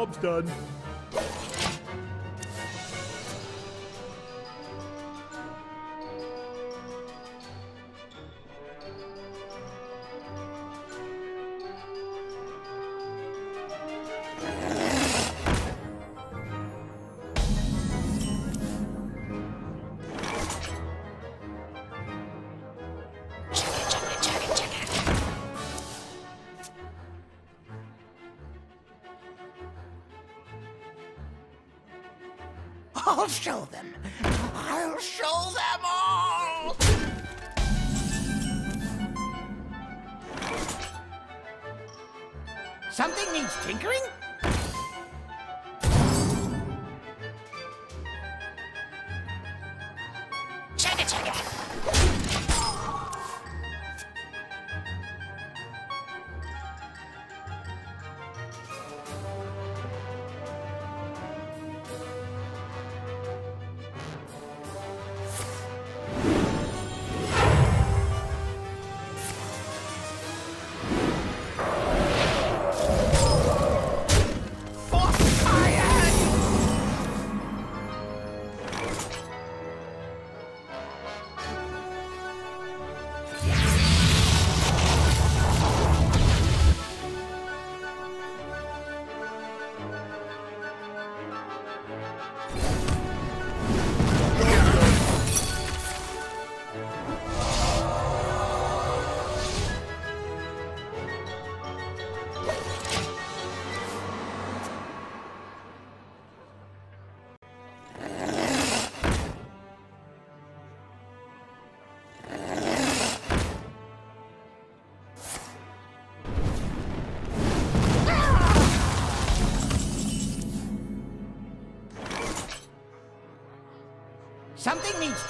job's done. I'll show them. I'll show them all. Something needs tinkering?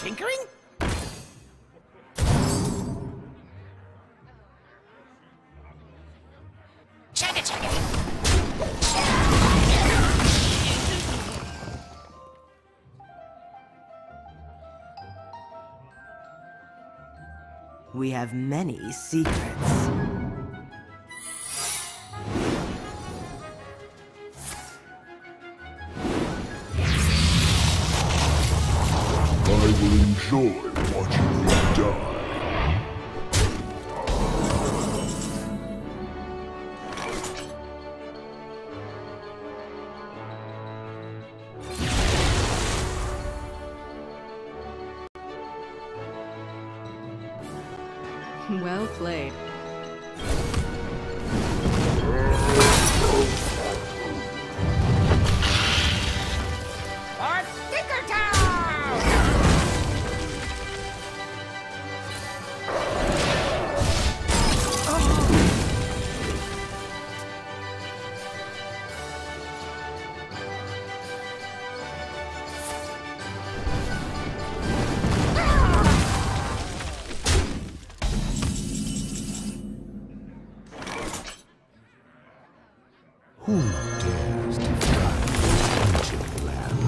Tinkering? We have many secrets. Will enjoy watching you die. Well played. Who dares defy the ancient land?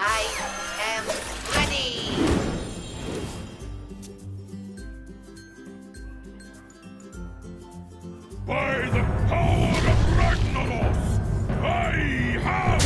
I am ready. By the power of Ragnaros, I have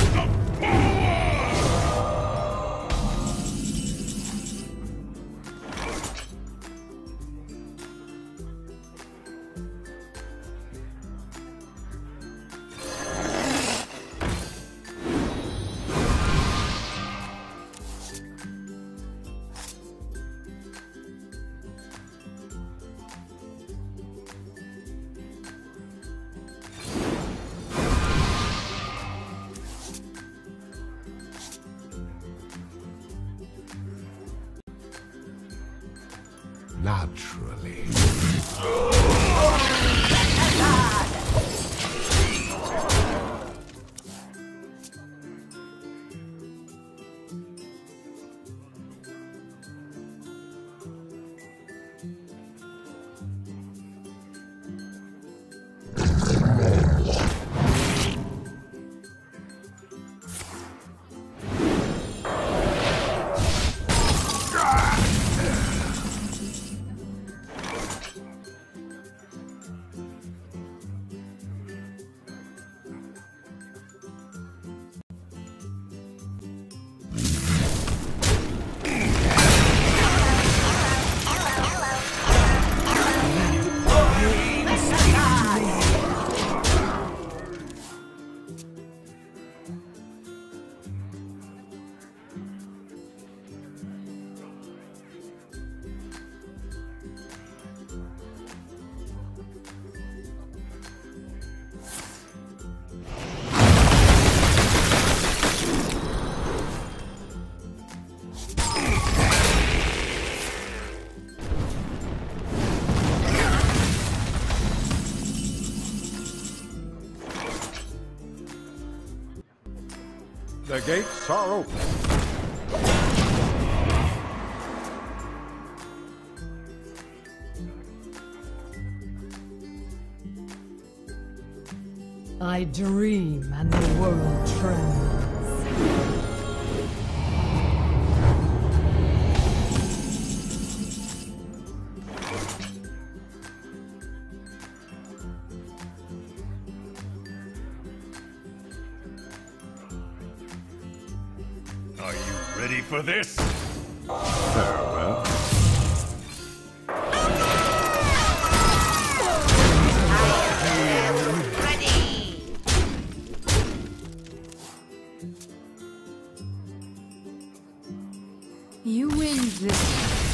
Naturally. Gates are open. I dream and the world trembles. Ready for this? Farewell. You win this.